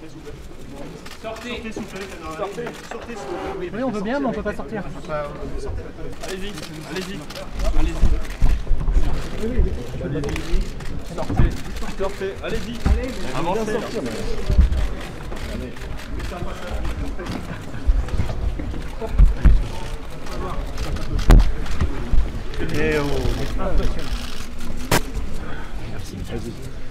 Sortez Sortez, Sortez, sortez, Oui, on veut bien, mais on peut pas sortir. Allez-y, allez-y, allez-y. Allez-y. Sortez, sortez, allez-y. Avancez. Et oh. Merci. Vas-y.